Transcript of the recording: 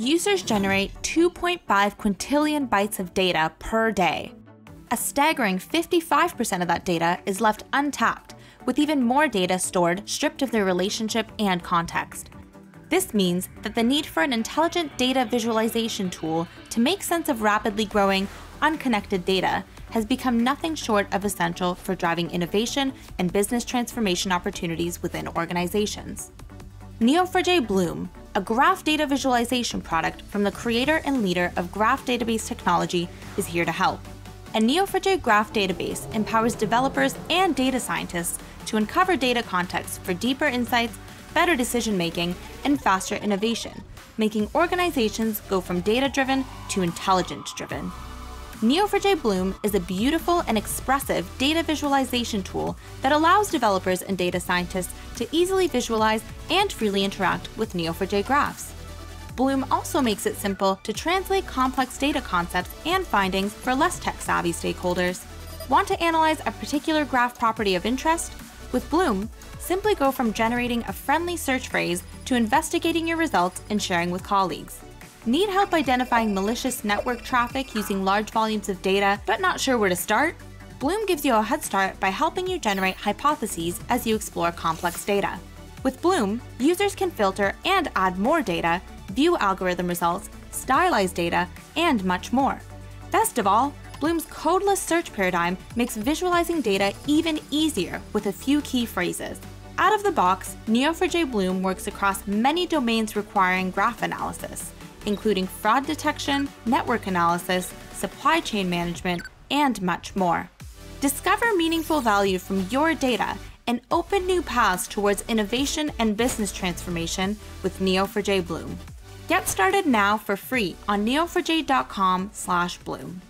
users generate 2.5 quintillion bytes of data per day. A staggering 55% of that data is left untapped, with even more data stored stripped of their relationship and context. This means that the need for an intelligent data visualization tool to make sense of rapidly growing, unconnected data has become nothing short of essential for driving innovation and business transformation opportunities within organizations. Neo4j Bloom, a graph data visualization product from the creator and leader of graph database technology, is here to help. A Neo4j graph database empowers developers and data scientists to uncover data context for deeper insights better decision making, and faster innovation, making organizations go from data driven to intelligence driven. Neo4j Bloom is a beautiful and expressive data visualization tool that allows developers and data scientists to easily visualize and freely interact with Neo4j graphs. Bloom also makes it simple to translate complex data concepts and findings for less tech savvy stakeholders. Want to analyze a particular graph property of interest? With Bloom, simply go from generating a friendly search phrase to investigating your results and sharing with colleagues. Need help identifying malicious network traffic using large volumes of data but not sure where to start? Bloom gives you a head start by helping you generate hypotheses as you explore complex data. With Bloom, users can filter and add more data, view algorithm results, stylize data, and much more. Best of all, Bloom's codeless search paradigm makes visualizing data even easier with a few key phrases. Out of the box, Neo4j Bloom works across many domains requiring graph analysis, including fraud detection, network analysis, supply chain management, and much more. Discover meaningful value from your data and open new paths towards innovation and business transformation with Neo4j Bloom. Get started now for free on neo4j.com/bloom.